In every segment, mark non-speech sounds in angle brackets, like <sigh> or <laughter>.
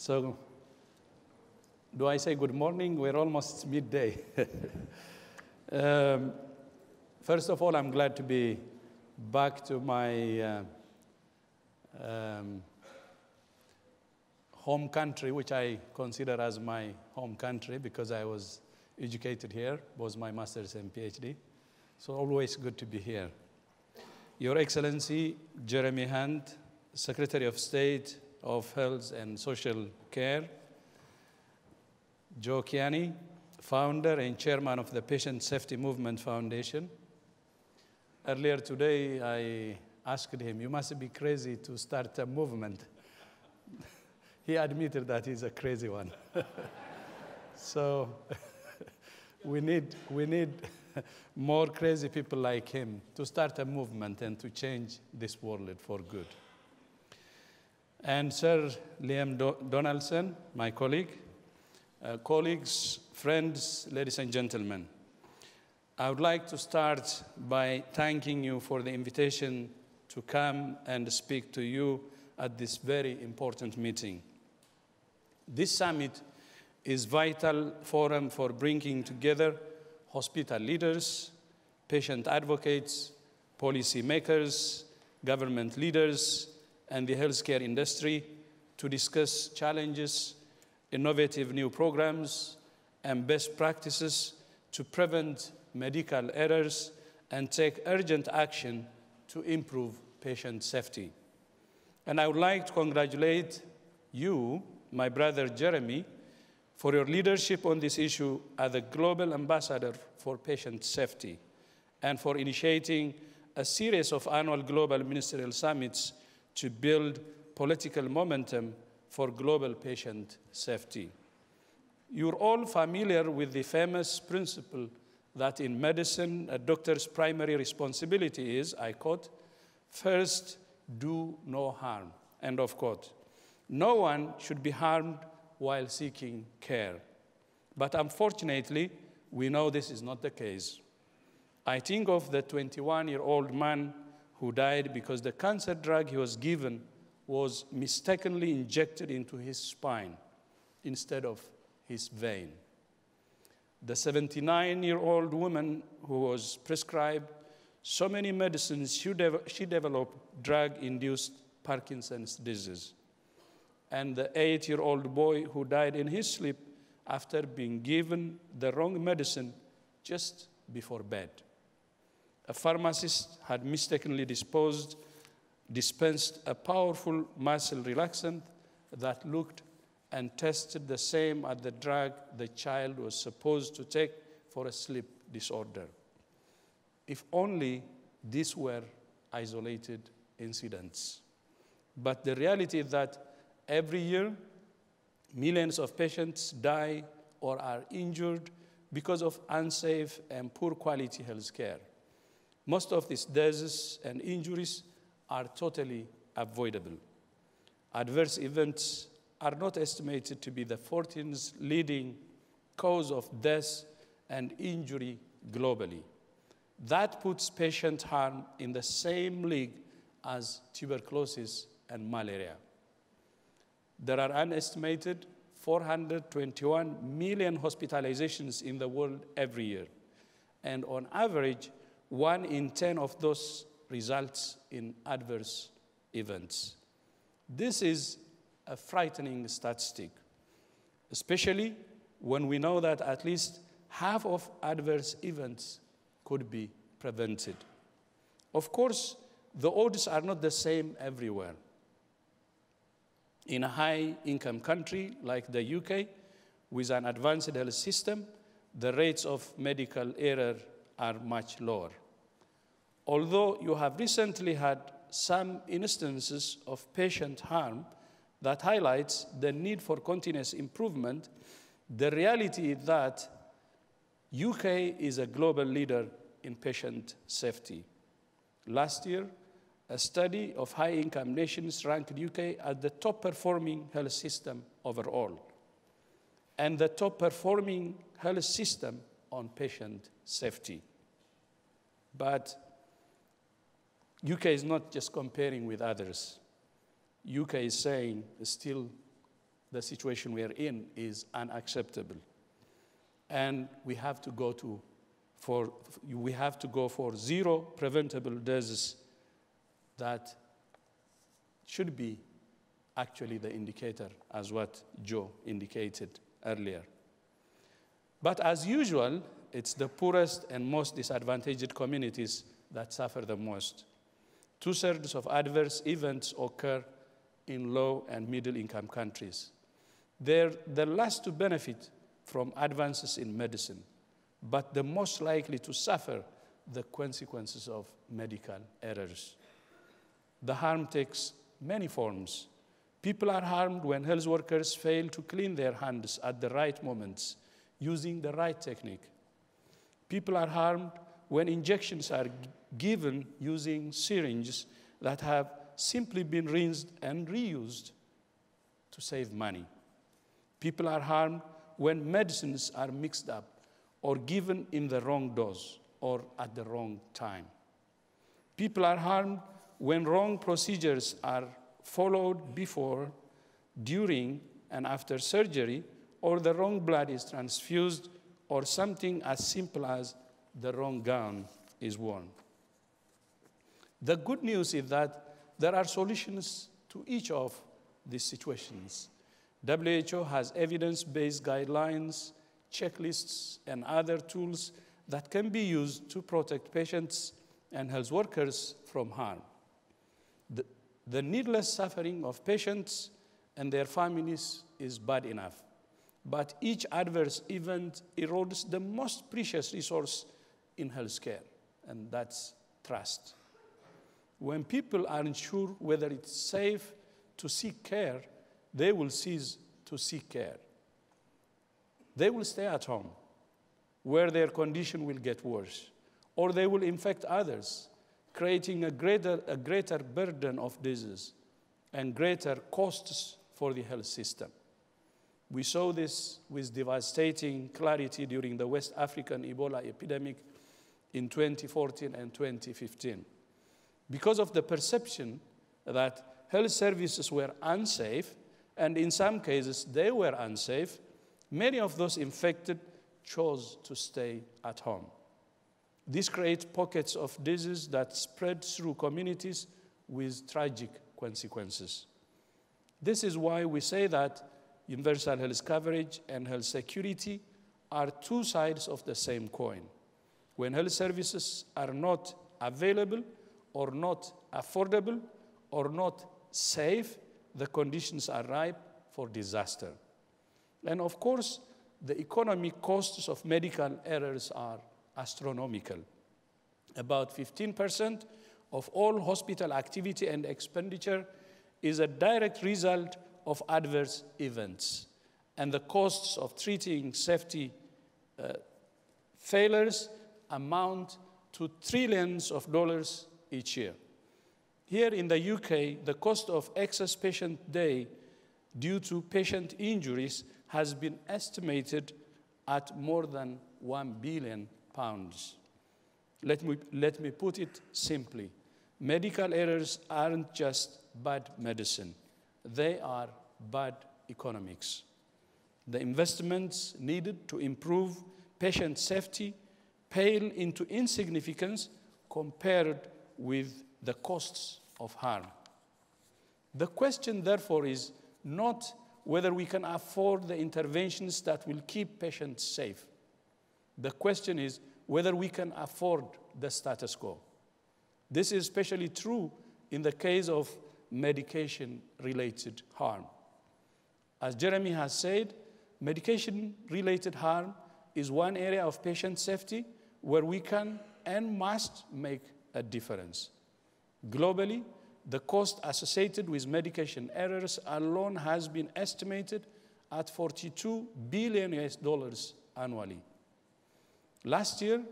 So, do I say good morning? We're almost midday. <laughs> um, first of all, I'm glad to be back to my uh, um, home country, which I consider as my home country because I was educated here, both my master's and PhD. So, always good to be here. Your Excellency, Jeremy Hunt, Secretary of State of Health and Social Care, Joe Kiani, founder and chairman of the Patient Safety Movement Foundation. Earlier today, I asked him, You must be crazy to start a movement. <laughs> he admitted that he's a crazy one. <laughs> so <laughs> we need, we need more crazy people like him to start a movement and to change this world for good. And Sir Liam Do- Donaldson, my colleague, uh, colleagues, friends, ladies and gentlemen, I would like to start by thanking you for the invitation to come and speak to you at this very important meeting. This summit is vital forum for bringing together hospital leaders, patient advocates, policy makers, government leaders, and the healthcare industry to discuss challenges, innovative new programs, and best practices to prevent medical errors and take urgent action to improve patient safety. And I would like to congratulate you, my brother Jeremy, for your leadership on this issue as the global ambassador for patient safety and for initiating a series of annual global ministerial summits to build political momentum for global patient safety. You're all familiar with the famous principle that in medicine, a doctor's primary responsibility is, I quote, first, do no harm, end of quote. No one should be harmed while seeking care. But unfortunately, we know this is not the case. I think of the 21 year old man who died because the cancer drug he was given was mistakenly injected into his spine instead of his vein. The 79 year old woman who was prescribed so many medicines, she, de- she developed drug induced Parkinson's disease. And the eight year old boy who died in his sleep after being given the wrong medicine just before bed. A pharmacist had mistakenly disposed, dispensed a powerful muscle relaxant that looked and tested the same as the drug the child was supposed to take for a sleep disorder. If only these were isolated incidents. But the reality is that every year, millions of patients die or are injured because of unsafe and poor quality health care. Most of these deaths and injuries are totally avoidable. Adverse events are not estimated to be the 14th leading cause of death and injury globally. That puts patient harm in the same league as tuberculosis and malaria. There are unestimated 421 million hospitalizations in the world every year. And on average, one in 10 of those results in adverse events. This is a frightening statistic, especially when we know that at least half of adverse events could be prevented. Of course, the odds are not the same everywhere. In a high income country like the UK, with an advanced health system, the rates of medical error are much lower. Although you have recently had some instances of patient harm that highlights the need for continuous improvement, the reality is that UK is a global leader in patient safety. Last year, a study of high income nations ranked UK as the top performing health system overall and the top performing health system on patient safety. But UK is not just comparing with others. UK is saying still the situation we are in is unacceptable. And we have to go to for we have to go for zero preventable deaths that should be actually the indicator as what Joe indicated earlier. But as usual, it's the poorest and most disadvantaged communities that suffer the most. Two thirds of adverse events occur in low and middle income countries. They're the last to benefit from advances in medicine, but the most likely to suffer the consequences of medical errors. The harm takes many forms. People are harmed when health workers fail to clean their hands at the right moments using the right technique. People are harmed when injections are given using syringes that have simply been rinsed and reused to save money. People are harmed when medicines are mixed up or given in the wrong dose or at the wrong time. People are harmed when wrong procedures are followed before, during, and after surgery, or the wrong blood is transfused, or something as simple as the wrong gown is worn. The good news is that there are solutions to each of these situations. WHO has evidence based guidelines, checklists, and other tools that can be used to protect patients and health workers from harm. The, the needless suffering of patients and their families is bad enough, but each adverse event erodes the most precious resource in healthcare, and that's trust. When people aren't sure whether it's safe to seek care, they will cease to seek care. They will stay at home where their condition will get worse, or they will infect others, creating a greater, a greater burden of disease and greater costs for the health system. We saw this with devastating clarity during the West African Ebola epidemic in 2014 and 2015. Because of the perception that health services were unsafe, and in some cases they were unsafe, many of those infected chose to stay at home. This creates pockets of disease that spread through communities with tragic consequences. This is why we say that universal health coverage and health security are two sides of the same coin. When health services are not available or not affordable or not safe, the conditions are ripe for disaster. And of course, the economic costs of medical errors are astronomical. About 15% of all hospital activity and expenditure is a direct result of adverse events. And the costs of treating safety uh, failures amount to trillions of dollars each year. Here in the UK, the cost of excess patient day due to patient injuries has been estimated at more than 1 billion pounds. Let me, let me put it simply. Medical errors aren't just bad medicine. They are bad economics. The investments needed to improve patient safety pale into insignificance compared with the costs of harm. The question, therefore, is not whether we can afford the interventions that will keep patients safe. The question is whether we can afford the status quo. This is especially true in the case of medication related harm. As Jeremy has said, medication related harm is one area of patient safety where we can and must make a difference. Globally, the cost associated with medication errors alone has been estimated at 42 billion US dollars annually. Last year,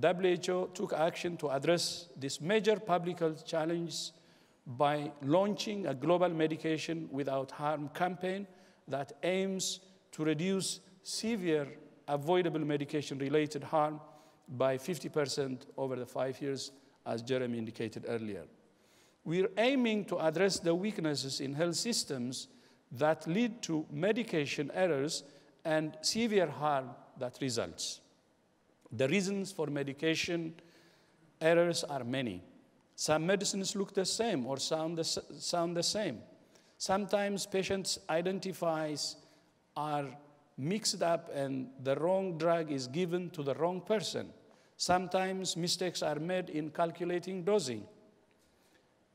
WHO took action to address this major public health challenge by launching a global medication without harm campaign that aims to reduce severe avoidable medication related harm by 50% over the five years, as Jeremy indicated earlier. We're aiming to address the weaknesses in health systems that lead to medication errors and severe harm that results. The reasons for medication errors are many. Some medicines look the same or sound the, sound the same. Sometimes patients identifies are mixed up and the wrong drug is given to the wrong person. Sometimes mistakes are made in calculating dosing.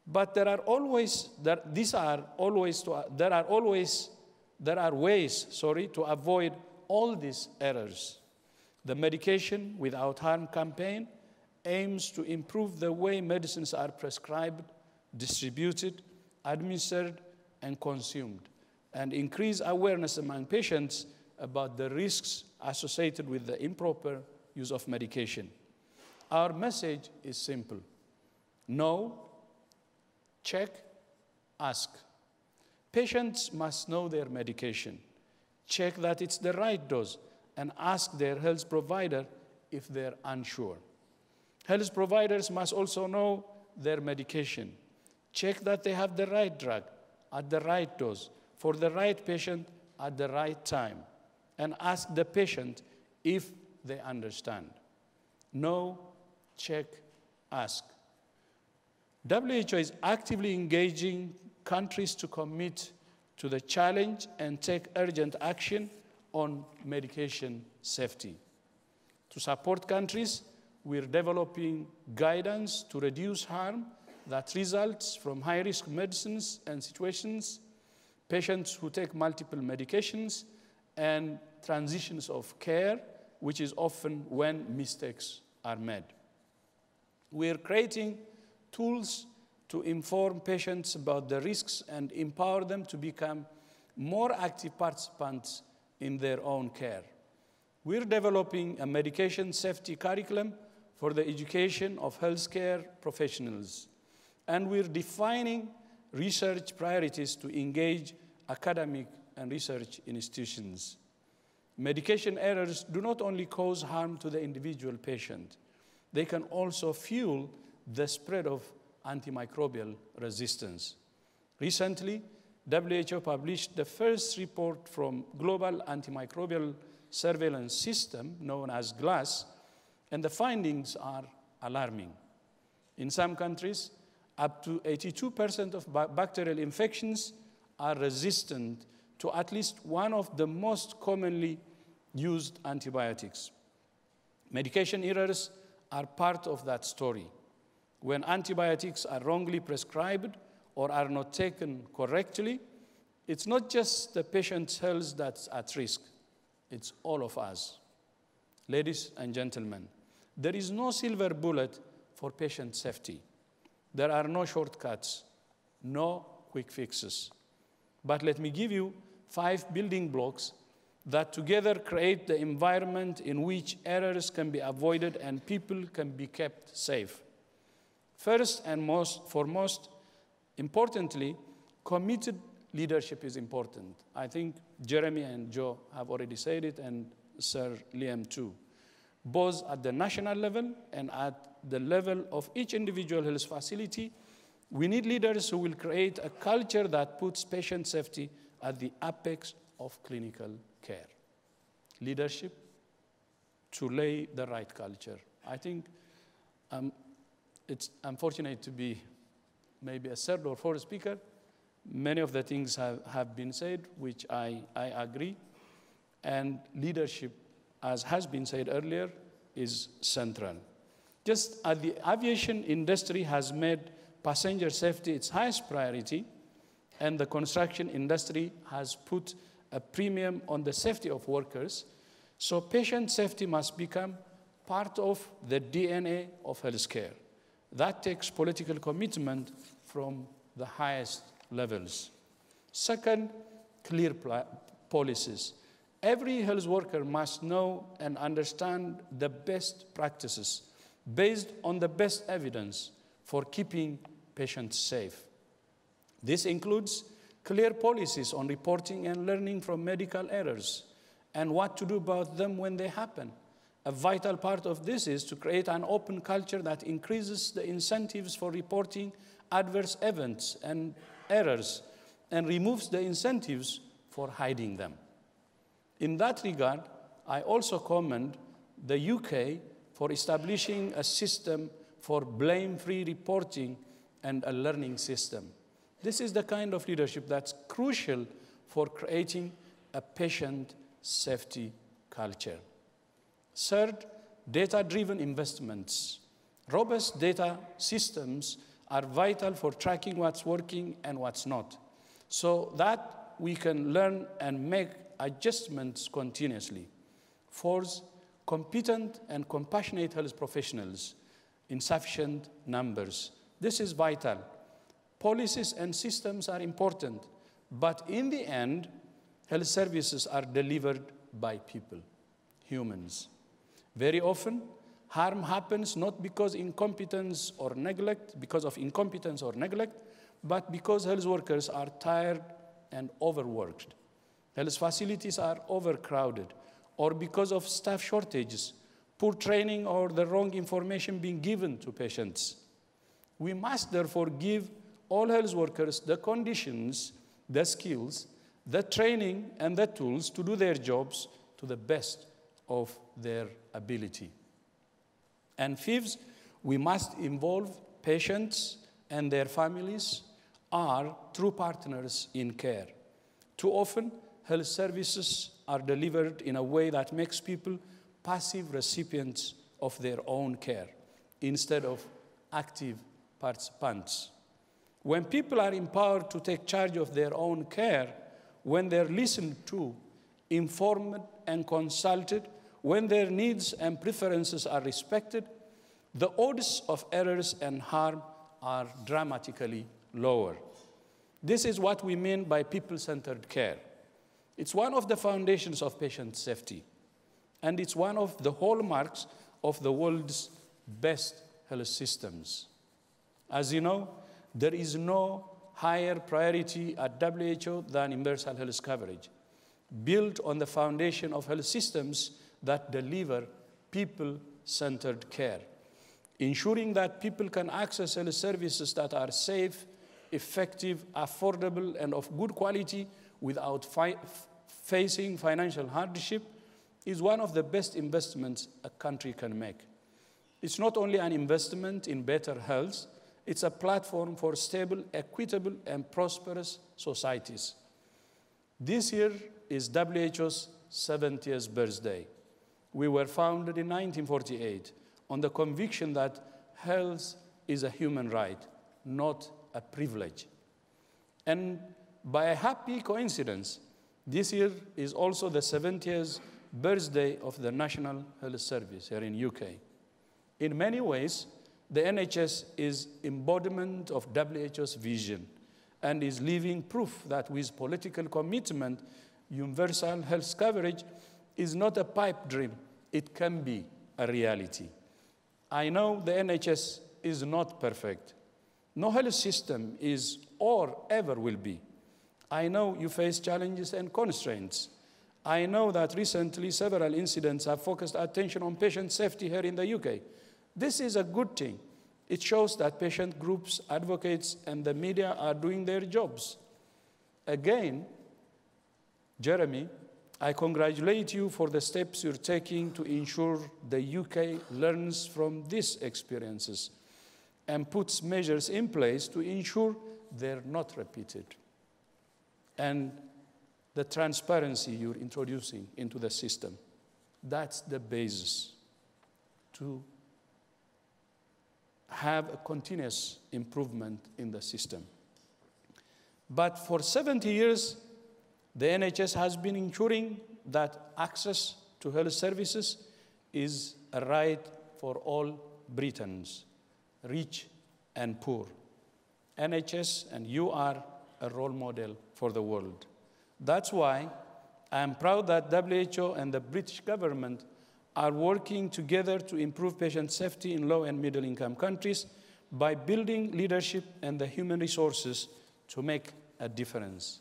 But there are always, there, these are always, to, there are always, there are ways, sorry, to avoid all these errors. The Medication Without Harm campaign aims to improve the way medicines are prescribed, distributed, administered, and consumed, and increase awareness among patients about the risks associated with the improper use of medication. Our message is simple know, check, ask. Patients must know their medication, check that it's the right dose, and ask their health provider if they're unsure. Health providers must also know their medication, check that they have the right drug at the right dose for the right patient at the right time, and ask the patient if they understand. Know, check, ask. WHO is actively engaging countries to commit to the challenge and take urgent action on medication safety. To support countries, we're developing guidance to reduce harm that results from high risk medicines and situations, patients who take multiple medications, and transitions of care, which is often when mistakes are made. We're creating tools to inform patients about the risks and empower them to become more active participants in their own care. We're developing a medication safety curriculum for the education of healthcare professionals. And we're defining research priorities to engage academic and research institutions. Medication errors do not only cause harm to the individual patient, they can also fuel the spread of antimicrobial resistance. Recently, WHO published the first report from Global Antimicrobial Surveillance System, known as GLASS, and the findings are alarming. In some countries, up to 82% of bacterial infections are resistant to at least one of the most commonly used antibiotics. Medication errors are part of that story. When antibiotics are wrongly prescribed or are not taken correctly, it's not just the patient's health that's at risk, it's all of us. Ladies and gentlemen, there is no silver bullet for patient safety. There are no shortcuts, no quick fixes. But let me give you five building blocks that together create the environment in which errors can be avoided and people can be kept safe. First and most foremost, importantly, committed leadership is important. I think Jeremy and Joe have already said it, and Sir Liam too. Both at the national level and at the level of each individual health facility, we need leaders who will create a culture that puts patient safety at the apex of clinical care. Leadership to lay the right culture. I think um, it's unfortunate to be maybe a third or fourth speaker. Many of the things have, have been said, which I, I agree. And leadership, as has been said earlier, is central. Just as the aviation industry has made passenger safety its highest priority, and the construction industry has put a premium on the safety of workers, so patient safety must become part of the DNA of healthcare. That takes political commitment from the highest levels. Second, clear policies. Every health worker must know and understand the best practices based on the best evidence for keeping patients safe. This includes clear policies on reporting and learning from medical errors and what to do about them when they happen. A vital part of this is to create an open culture that increases the incentives for reporting adverse events and errors and removes the incentives for hiding them. In that regard, I also commend the UK for establishing a system for blame free reporting and a learning system. This is the kind of leadership that's crucial for creating a patient safety culture. Third, data driven investments. Robust data systems are vital for tracking what's working and what's not, so that we can learn and make adjustments continuously. Fourth, competent and compassionate health professionals in sufficient numbers. This is vital. Policies and systems are important, but in the end, health services are delivered by people, humans. Very often, harm happens not because incompetence or neglect, because of incompetence or neglect, but because health workers are tired and overworked. Health facilities are overcrowded, or because of staff shortages, poor training, or the wrong information being given to patients. We must therefore give all health workers the conditions, the skills, the training, and the tools to do their jobs to the best of their ability. And fifth, we must involve patients and their families are true partners in care. Too often, health services are delivered in a way that makes people passive recipients of their own care instead of active participants. When people are empowered to take charge of their own care, when they're listened to, informed, and consulted, when their needs and preferences are respected, the odds of errors and harm are dramatically lower. This is what we mean by people centered care. It's one of the foundations of patient safety, and it's one of the hallmarks of the world's best health systems. As you know, there is no higher priority at WHO than universal health coverage, built on the foundation of health systems that deliver people centered care. Ensuring that people can access health services that are safe, effective, affordable, and of good quality without fi facing financial hardship is one of the best investments a country can make. It's not only an investment in better health, it's a platform for stable, equitable, and prosperous societies. This year is WHO's 70th birthday. We were founded in 1948 on the conviction that health is a human right, not a privilege. And by a happy coincidence, this year is also the 70th birthday of the National Health Service here in UK. In many ways, the NHS is embodiment of WHO's vision and is living proof that with political commitment, universal health coverage is not a pipe dream, it can be a reality. I know the NHS is not perfect. No health system is or ever will be. I know you face challenges and constraints. I know that recently several incidents have focused attention on patient safety here in the UK. This is a good thing. It shows that patient groups, advocates, and the media are doing their jobs. Again, Jeremy, I congratulate you for the steps you're taking to ensure the UK learns from these experiences and puts measures in place to ensure they're not repeated. And the transparency you're introducing into the system, that's the basis to have a continuous improvement in the system. But for 70 years, the NHS has been ensuring that access to health services is a right for all Britons, rich and poor. NHS and you are a role model for the world. That's why I am proud that WHO and the British government are working together to improve patient safety in low and middle income countries by building leadership and the human resources to make a difference.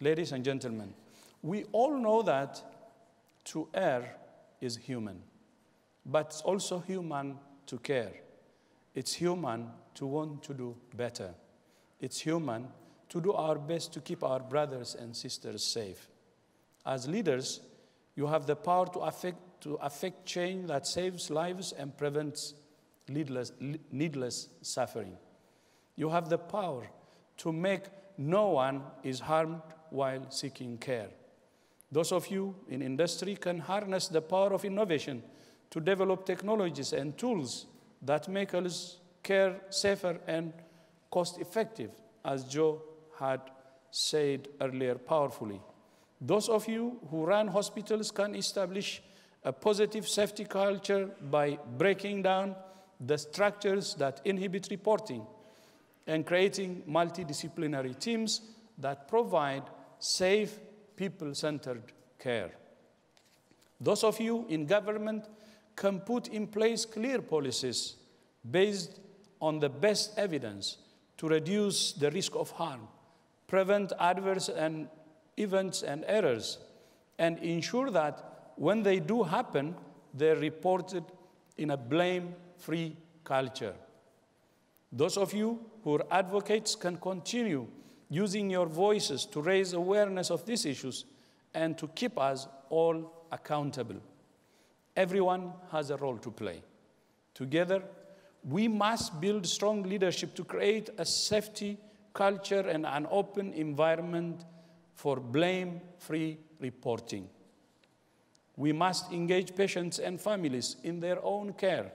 Ladies and gentlemen, we all know that to err is human, but it's also human to care. It's human to want to do better. It's human to do our best to keep our brothers and sisters safe. As leaders, you have the power to affect, to affect change that saves lives and prevents needless, needless suffering. You have the power to make no one is harmed while seeking care. Those of you in industry can harness the power of innovation to develop technologies and tools that make us care safer and cost effective, as Joe had said earlier powerfully. Those of you who run hospitals can establish a positive safety culture by breaking down the structures that inhibit reporting and creating multidisciplinary teams that provide safe, people centered care. Those of you in government can put in place clear policies based on the best evidence to reduce the risk of harm, prevent adverse and events and errors, and ensure that when they do happen, they're reported in a blame free culture. Those of you who are advocates can continue using your voices to raise awareness of these issues and to keep us all accountable. Everyone has a role to play. Together, we must build strong leadership to create a safety culture and an open environment for blame free reporting. We must engage patients and families in their own care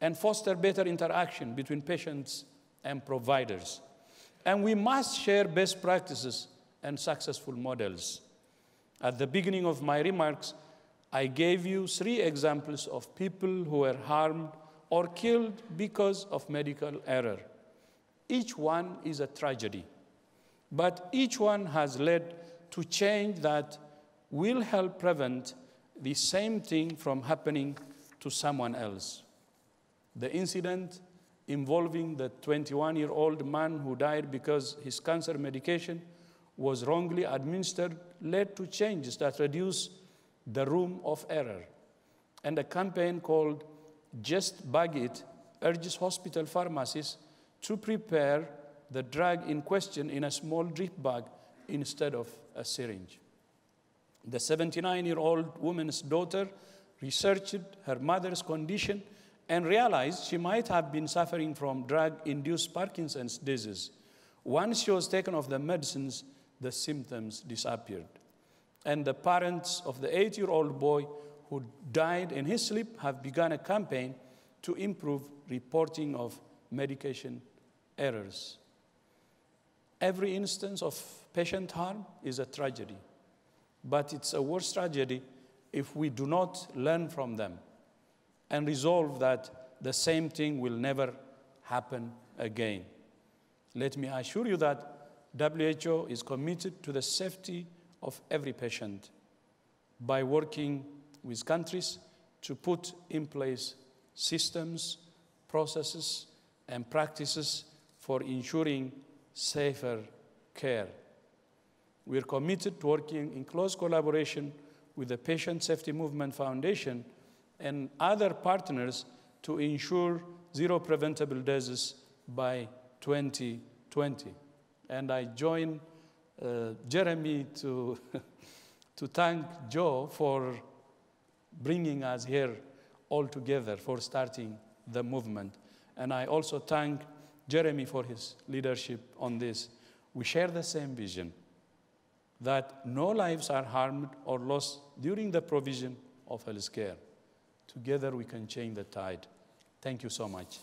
and foster better interaction between patients and providers. And we must share best practices and successful models. At the beginning of my remarks, I gave you three examples of people who were harmed or killed because of medical error. Each one is a tragedy, but each one has led to change that will help prevent the same thing from happening to someone else. The incident involving the 21 year old man who died because his cancer medication was wrongly administered led to changes that reduce the room of error. And a campaign called Just Bag It urges hospital pharmacies to prepare the drug in question in a small drip bag instead of a syringe. The 79 year old woman's daughter researched her mother's condition and realized she might have been suffering from drug induced Parkinson's disease. Once she was taken off the medicines, the symptoms disappeared. And the parents of the eight year old boy who died in his sleep have begun a campaign to improve reporting of medication errors. Every instance of patient harm is a tragedy, but it's a worse tragedy if we do not learn from them and resolve that the same thing will never happen again. Let me assure you that WHO is committed to the safety of every patient by working with countries to put in place systems, processes, and practices for ensuring safer care. We are committed to working in close collaboration with the Patient Safety Movement Foundation and other partners to ensure zero preventable deaths by 2020. And I join uh, Jeremy to, <laughs> to thank Joe for bringing us here all together, for starting the movement. And I also thank Jeremy for his leadership on this. We share the same vision that no lives are harmed or lost during the provision of health care. Together we can change the tide. Thank you so much.